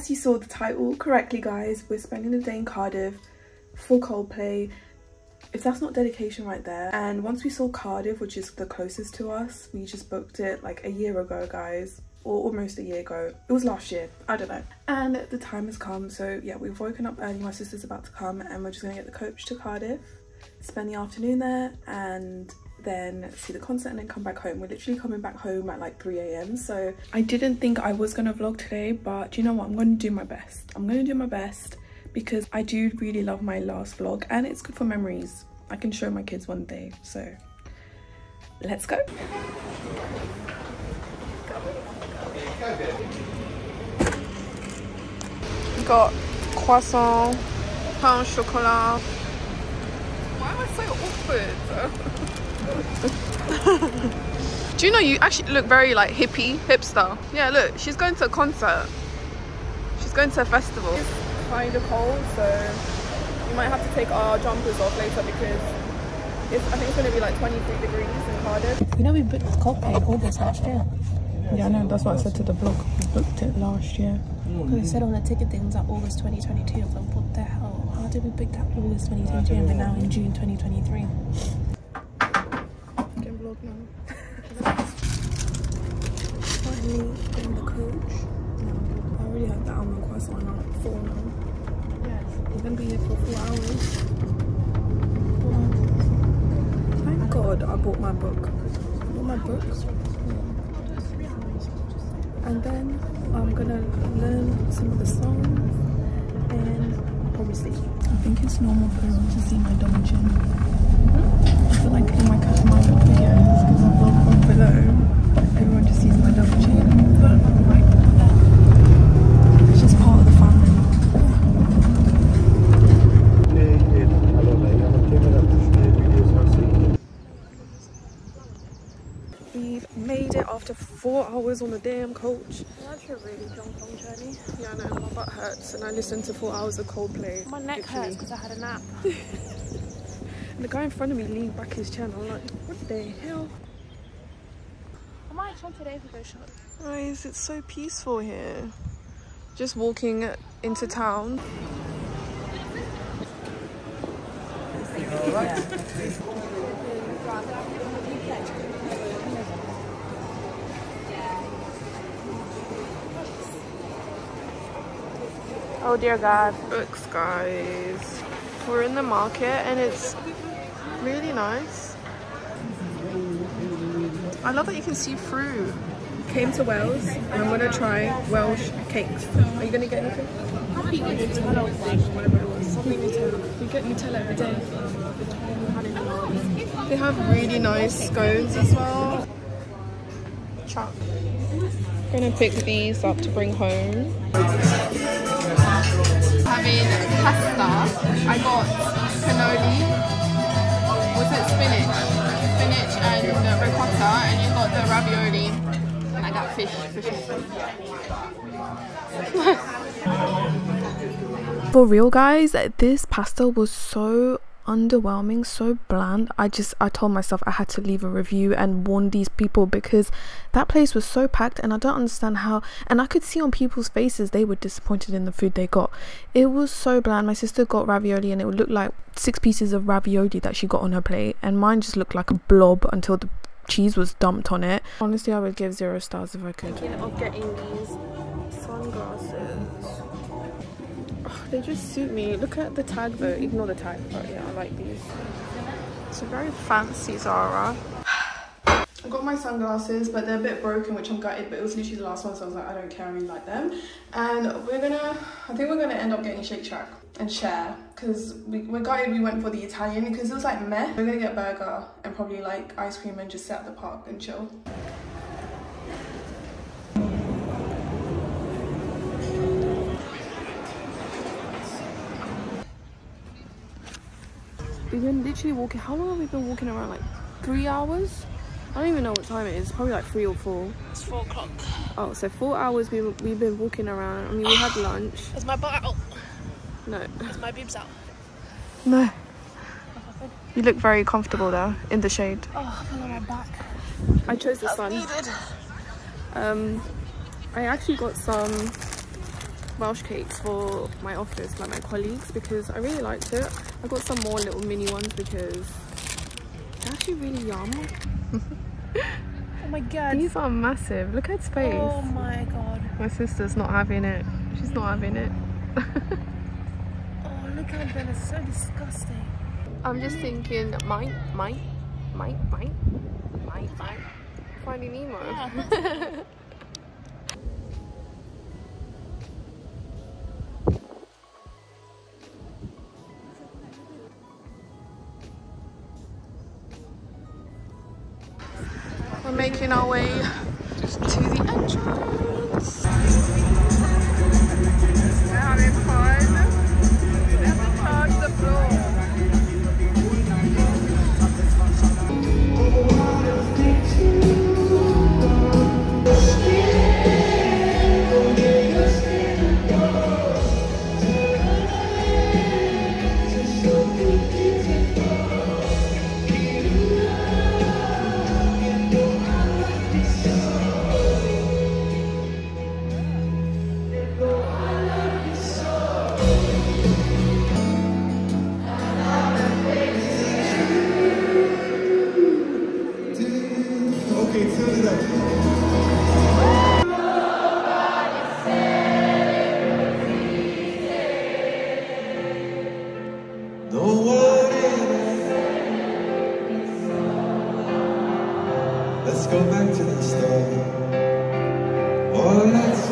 as you saw the title correctly guys, we're spending the day in Cardiff for Coldplay. If that's not dedication right there. And once we saw Cardiff, which is the closest to us, we just booked it like a year ago guys or almost a year ago. It was last year, I don't know. And the time has come, so yeah, we've woken up early. My sister's about to come and we're just gonna get the coach to Cardiff, spend the afternoon there and then see the concert and then come back home. We're literally coming back home at like 3 a.m. So I didn't think I was gonna vlog today, but you know what? I'm gonna do my best. I'm gonna do my best because I do really love my last vlog and it's good for memories. I can show my kids one day. So let's go. Got croissant, pain au chocolat. Why am I so awkward? Do you know you actually look very like hippie, hipster? Yeah, look, she's going to a concert. She's going to a festival. It's kind of cold, so we might have to take our jumpers off later because it's, I think it's going to be like 23 degrees in Cardiff. You know we booked Coldplay in August last year. Yeah, I know, that's what I said to the blog. We booked it last year. Because it said on the ticket thing it was like August 2022. I was like, what the hell? How did we book that August 2022 and we're now in June 2023? Can vlog now. Finally in the coach. I already had that almond croissant at like four now. Yes. We're gonna be here for four hours. Thank God I bought my book. I bought my book. And then I'm gonna learn some of the songs and probably sleep. I think it's normal for everyone to see my double chin. I feel like in my cat my look videos, because I vlog from below, everyone just sees my double chin. But like, it's just part of the family. E, allora io non tengo da questi video sono We've made it after four hours on the damn coach. That's a really long, long journey. Yeah, I know, my butt hurts and I listened to four hours of Coldplay. My neck literally. hurts because I had a nap. And the guy in front of me leaned back his chair and I'm like, what the hell? I might try today if we go shop. Guys, it's so peaceful here. Just walking into town. Oh dear God. Books, guys. We're in the market and it's really nice. I love that you can see through. Came to Wales and I'm gonna try Welsh cakes. Are you gonna get anything? Whatever it was. Nutella. Get Nutella every day. They have really nice scones as well. Chuck. Gonna pick these up to bring home. Got cannoli. Was it spinach? Spinach and uh, ricotta, and you got the ravioli. And I got fish. Fish For real, guys, this pasta was so underwhelming so bland. I just i told myself i had to leave a review and warn these people because that place was so packed and i don't understand how and i could see on people's faces they were disappointed in the food they got. It was so bland. My sister got ravioli and it would look like six pieces of ravioli that she got on her plate and mine just looked like a blob until the cheese was dumped on it. Honestly i would give zero stars if i could. Thinking of getting these sunglasses they just suit me. Look at the tag though. Ignore the tag, but yeah, I like these. It's a very fancy Zara. I got my sunglasses, but they're a bit broken, which I'm gutted, but it was literally the last one, so I was like, I don't care, I really like them. And we're gonna, I think we're gonna end up getting Shake Shack and share, because we, we're gutted we went for the Italian, because it was like meh. We're gonna get burger and probably like ice cream and just sit at the park and chill. We've been literally walking, how long have we been walking around? Like three hours? I don't even know what time it is, probably like three or four. It's four o'clock. Oh, so four hours we, we've been walking around. I mean, we had lunch. Is my butt out? No. Is my boobs out? No. You look very comfortable there in the shade. Oh, I feel my back. I chose the That's sun. needed. Um, I actually got some Welsh cakes for my office, like my colleagues, because I really liked it. I got some more little mini ones because they're actually really yum. Oh my god. These are massive. Look at its oh face. Oh my god. My sister's not having it. She's not having it. Oh, look at them. It's so disgusting. I'm just thinking, might, might, might, might, might, might. Finding Nemo. We're making our way to the entrance. Let's go back to the start. Oh, let's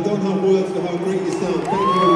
I don't have words for how great you sound. Thank you.